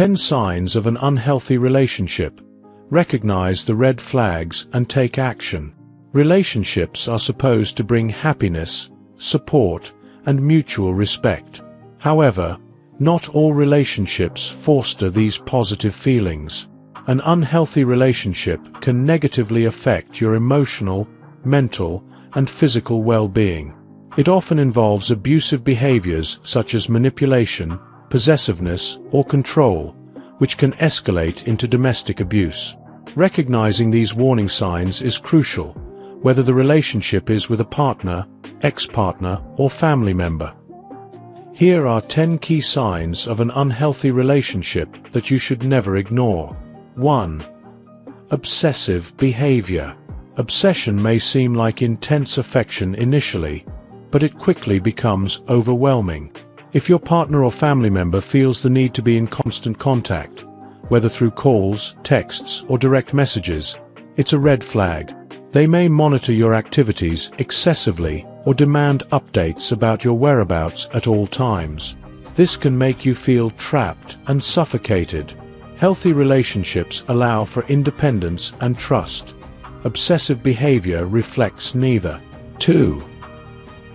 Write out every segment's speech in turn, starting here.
10 signs of an unhealthy relationship. Recognize the red flags and take action. Relationships are supposed to bring happiness, support, and mutual respect. However, not all relationships foster these positive feelings. An unhealthy relationship can negatively affect your emotional, mental, and physical well-being. It often involves abusive behaviors such as manipulation, possessiveness, or control, which can escalate into domestic abuse. Recognizing these warning signs is crucial, whether the relationship is with a partner, ex-partner, or family member. Here are 10 key signs of an unhealthy relationship that you should never ignore. 1. Obsessive behavior. Obsession may seem like intense affection initially, but it quickly becomes overwhelming. If your partner or family member feels the need to be in constant contact, whether through calls, texts, or direct messages, it's a red flag. They may monitor your activities excessively or demand updates about your whereabouts at all times. This can make you feel trapped and suffocated. Healthy relationships allow for independence and trust. Obsessive behavior reflects neither. 2.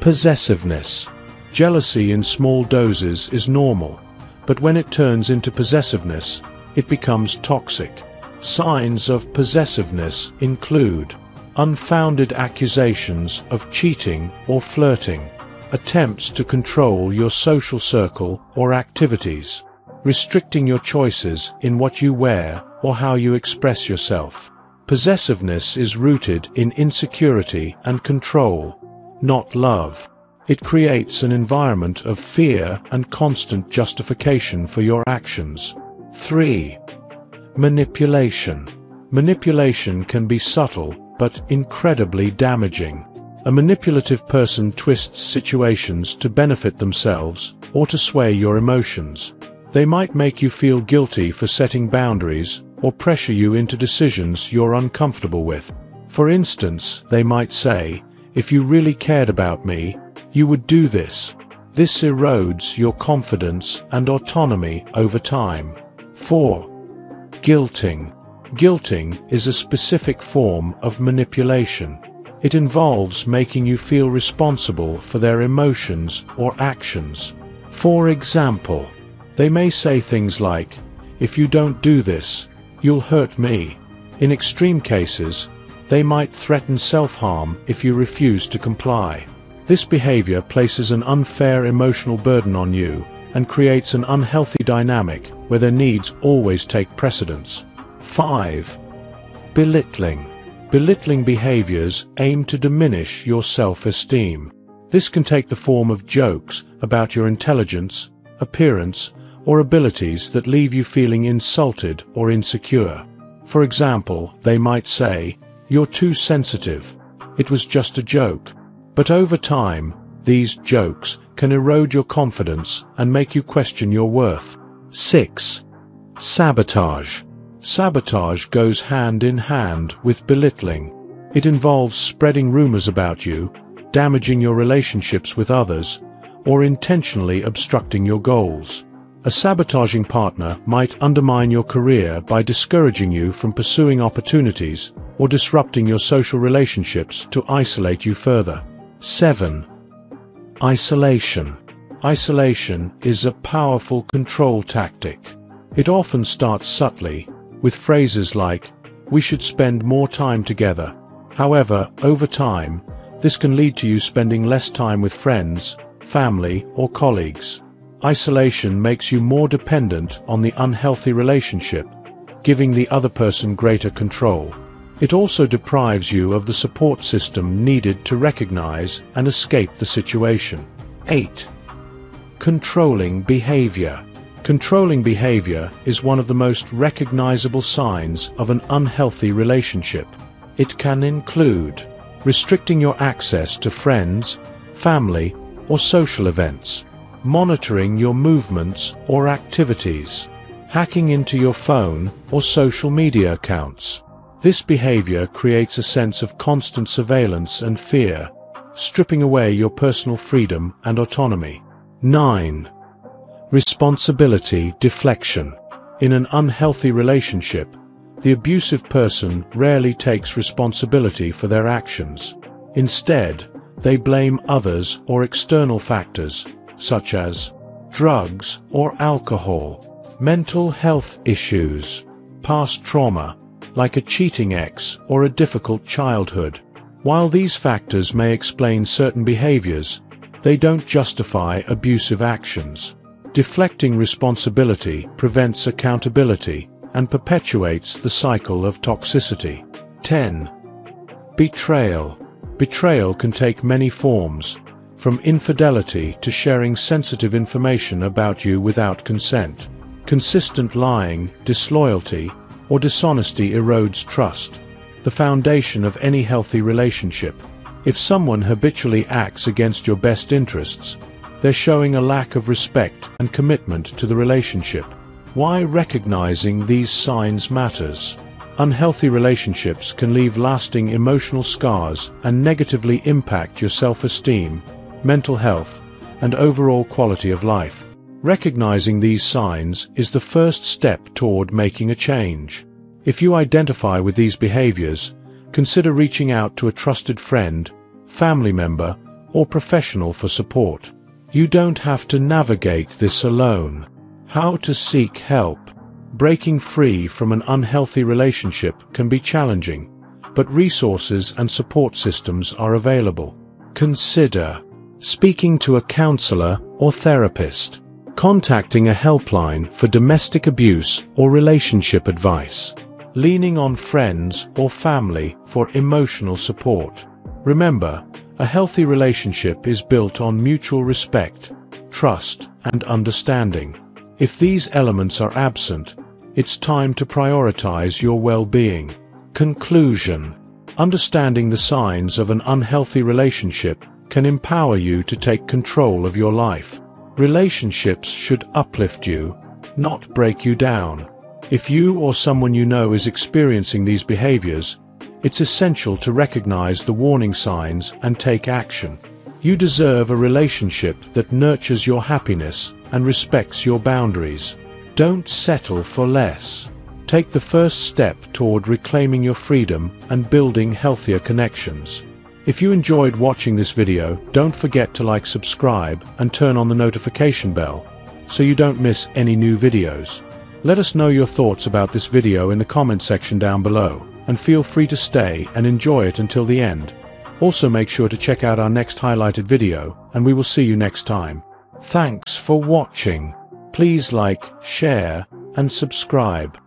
Possessiveness. Jealousy in small doses is normal, but when it turns into possessiveness, it becomes toxic. Signs of possessiveness include unfounded accusations of cheating or flirting, attempts to control your social circle or activities, restricting your choices in what you wear or how you express yourself. Possessiveness is rooted in insecurity and control, not love. It creates an environment of fear and constant justification for your actions. 3. Manipulation. Manipulation can be subtle but incredibly damaging. A manipulative person twists situations to benefit themselves or to sway your emotions. They might make you feel guilty for setting boundaries or pressure you into decisions you're uncomfortable with. For instance, they might say, if you really cared about me, you would do this. This erodes your confidence and autonomy over time. 4. Guilting. Guilting is a specific form of manipulation. It involves making you feel responsible for their emotions or actions. For example, they may say things like, if you don't do this, you'll hurt me. In extreme cases, they might threaten self-harm if you refuse to comply. This behavior places an unfair emotional burden on you and creates an unhealthy dynamic where their needs always take precedence. 5. Belittling. Belittling behaviors aim to diminish your self-esteem. This can take the form of jokes about your intelligence, appearance, or abilities that leave you feeling insulted or insecure. For example, they might say, you're too sensitive. It was just a joke. But over time, these jokes can erode your confidence and make you question your worth. 6. Sabotage. Sabotage goes hand in hand with belittling. It involves spreading rumors about you, damaging your relationships with others, or intentionally obstructing your goals. A sabotaging partner might undermine your career by discouraging you from pursuing opportunities or disrupting your social relationships to isolate you further. 7. Isolation. Isolation is a powerful control tactic. It often starts subtly, with phrases like, we should spend more time together. However, over time, this can lead to you spending less time with friends, family, or colleagues. Isolation makes you more dependent on the unhealthy relationship, giving the other person greater control. It also deprives you of the support system needed to recognize and escape the situation. 8. Controlling behavior. Controlling behavior is one of the most recognizable signs of an unhealthy relationship. It can include restricting your access to friends, family, or social events, monitoring your movements or activities, hacking into your phone or social media accounts. This behavior creates a sense of constant surveillance and fear, stripping away your personal freedom and autonomy. 9. Responsibility deflection. In an unhealthy relationship, the abusive person rarely takes responsibility for their actions. Instead, they blame others or external factors, such as drugs or alcohol, mental health issues, past trauma, like a cheating ex or a difficult childhood. While these factors may explain certain behaviors, they don't justify abusive actions. Deflecting responsibility prevents accountability and perpetuates the cycle of toxicity. 10. Betrayal. Betrayal can take many forms, from infidelity to sharing sensitive information about you without consent. Consistent lying, disloyalty, or dishonesty erodes trust, the foundation of any healthy relationship. If someone habitually acts against your best interests, they're showing a lack of respect and commitment to the relationship. Why recognizing these signs matters. Unhealthy relationships can leave lasting emotional scars and negatively impact your self-esteem, mental health, and overall quality of life. Recognizing these signs is the first step toward making a change. If you identify with these behaviors, consider reaching out to a trusted friend, family member, or professional for support. You don't have to navigate this alone. How to seek help. Breaking free from an unhealthy relationship can be challenging, but resources and support systems are available. Consider speaking to a counselor or therapist, contacting a helpline for domestic abuse or relationship advice, leaning on friends or family for emotional support. Remember, a healthy relationship is built on mutual respect, trust, and understanding. If these elements are absent, it's time to prioritize your well-being. Conclusion. Understanding the signs of an unhealthy relationship can empower you to take control of your life. Relationships should uplift you, not break you down. If you or someone you know is experiencing these behaviors, it's essential to recognize the warning signs and take action. You deserve a relationship that nurtures your happiness and respects your boundaries. Don't settle for less. Take the first step toward reclaiming your freedom and building healthier connections. If you enjoyed watching this video, don't forget to like subscribe and turn on the notification bell so you don't miss any new videos. Let us know your thoughts about this video in the comment section down below and feel free to stay and enjoy it until the end. Also make sure to check out our next highlighted video, and we will see you next time. Thanks for watching. Please like, share, and subscribe.